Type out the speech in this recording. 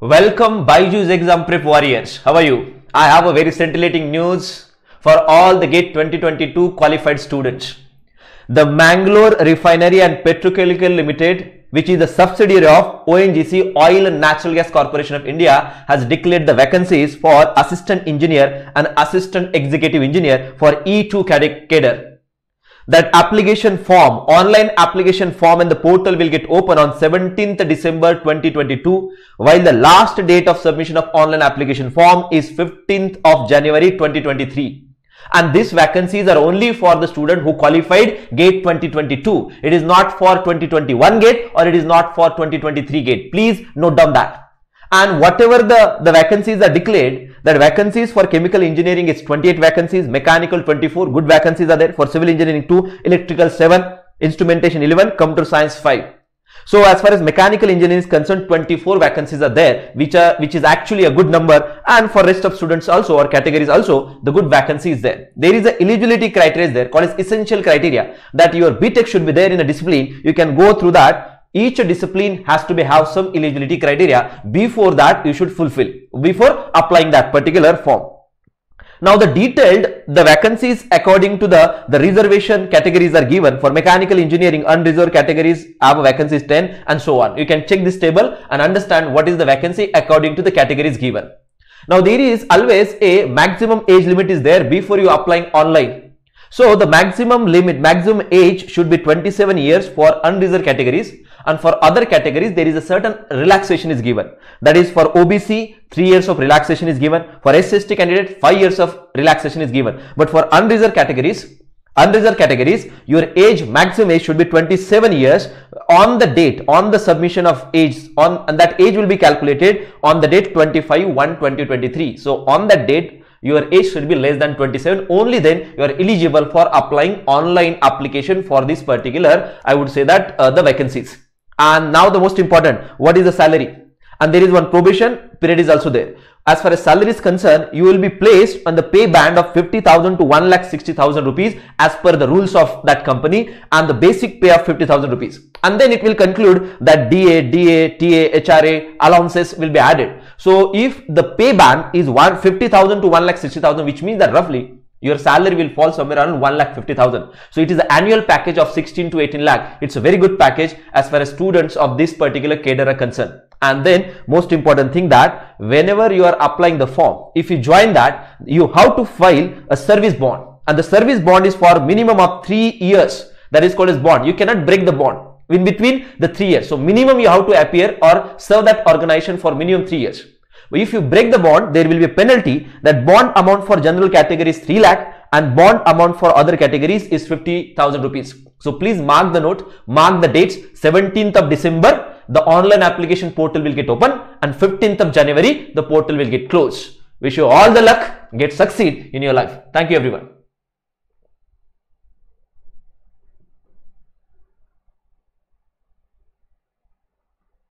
Welcome Byju's exam prep warriors. How are you? I have a very scintillating news for all the GATE 2022 qualified students. The Mangalore Refinery and Petrochemical Limited, which is a subsidiary of ONGC Oil and Natural Gas Corporation of India, has declared the vacancies for assistant engineer and assistant executive engineer for E2 cadre that application form online application form in the portal will get open on 17th december 2022 while the last date of submission of online application form is 15th of january 2023 and these vacancies are only for the student who qualified gate 2022 it is not for 2021 gate or it is not for 2023 gate. Please note down that and whatever the, the vacancies are declared, that vacancies for chemical engineering is 28 vacancies, mechanical 24, good vacancies are there, for civil engineering 2, electrical 7, instrumentation 11, computer science 5. So as far as mechanical engineering is concerned, 24 vacancies are there, which are which is actually a good number. And for rest of students also or categories also, the good vacancy is there. There is a eligibility criteria there called as essential criteria that your BTech should be there in a discipline. You can go through that each discipline has to be have some eligibility criteria before that you should fulfill before applying that particular form. Now the detailed the vacancies according to the the reservation categories are given. For mechanical engineering unreserved categories have vacancies 10 and so on. You can check this table and understand what is the vacancy according to the categories given. Now there is always a maximum age limit is there before you applying online. So the maximum limit, maximum age should be 27 years for unreserved categories and for other categories there is a certain relaxation is given. That is for OBC 3 years of relaxation is given, for SST candidate 5 years of relaxation is given. But for unreserved categories, unreserved categories your age maximum age should be 27 years on the date on the submission of age on and that age will be calculated on the date 25 1 2023 so on that date your age should be less than 27 only then you are eligible for applying online application for this particular i would say that uh, the vacancies and now the most important what is the salary and there is one probation period is also there as far as salary is concerned, you will be placed on the pay band of 50,000 to 1,60,000 rupees as per the rules of that company and the basic pay of 50,000 rupees. And then it will conclude that DA, DA, TA, HRA allowances will be added. So if the pay band is 50,000 to 1,60,000 which means that roughly your salary will fall somewhere around 1 lakh 50,000. So it is an annual package of 16 to 18 lakh. It's a very good package as far as students of this particular cadre are concerned. And then most important thing that whenever you are applying the form if you join that you have to file a service bond. And the service bond is for minimum of three years. That is called as bond. You cannot break the bond in between the three years. So minimum you have to appear or serve that organization for minimum three years if you break the bond there will be a penalty that bond amount for general category is 3 lakh and bond amount for other categories is 50,000 rupees so please mark the note mark the dates 17th of december the online application portal will get open and 15th of January, the portal will get closed. Wish you all the luck, get succeed in your life. Thank you everyone.